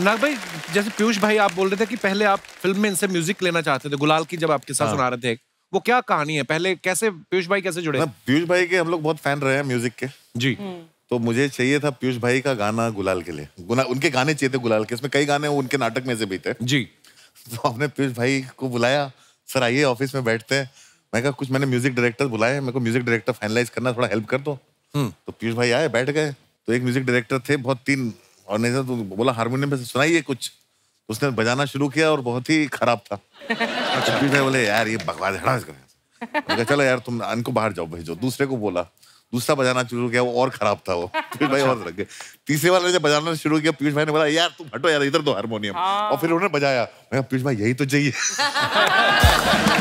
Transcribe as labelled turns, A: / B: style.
A: नाग भाई जैसे पीयूष भाई आप बोल रहे थे कि पहले आप फ़िल्म में इनसे म्यूज़िक लेना चाहते थे गुलाल की जब आप किस्सा
B: हाँ।
A: सुना रहे थे वो क्या कहानी है? पहले कैसे पीयूष भाई कैसे जुड़े?
B: पीयूष भाई के हम लोग बहुत फ़ैन रहे हैं म्यूज़िक के।
A: जी।
B: तो मुझे चाहिए था पीयूष भाई का गाना गुलाल के लिए। गुना, उनके गाने चाहिए थे गुलाल के इसमें कई गाने उनके नाटक में से भी थे।
A: जी।
B: तो हमने पीयूष भाई को बुलाया सर आइए ऑफ़िस में बैठते हैं। मैं कहा कुछ मैंने म्यूज़िक डायरेक्टर बुलाए मेरे को म्यूज़िक डायरेक्टर फाइनलाइज करना थोड़ा हेल्प कर दो। तो पीयूष भाई आए बैठ गए। तो एक म्यूज़िक डायरेक्टर थे बहुत तीन और नहीं तो बोला हारमोनियम पे सुनाइए कुछ। उसने बजाना शुरू किया और बहुत ही खराब था। अच्छा। बोले यार ये बकवास है हटा इसको। चलो यार तुम इनको बाहर जाओ भेजो। दूसरे को बोला दूसरा बजाना शुरू किया वो और खराब था वो। पीयूष भाई और लग। गए तीसरे वाले ने जब बजाना शुरू किया पीयूष भाई ने बोला यार तुम हटो यार इधर दो हारमोनियम। और फिर उन्होंने बजाया। मैं पीयूष भाई यही तो चाहिए।